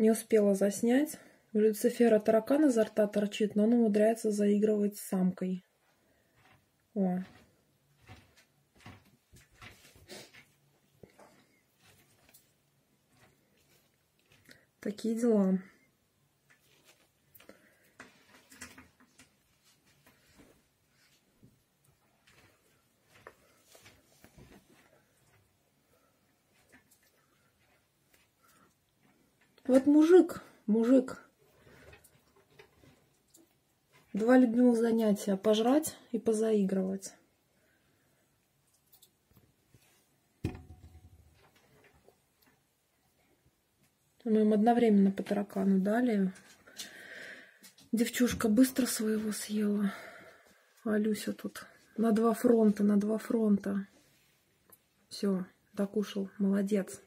Не успела заснять. У Люцифера таракан изо рта торчит, но он умудряется заигрывать с самкой. О. Такие дела. Вот мужик, мужик. Два любимых занятия. Пожрать и позаигрывать. Мы им одновременно по таракану дали. Девчушка быстро своего съела. А Люся тут на два фронта, на два фронта. Все, докушал. Молодец.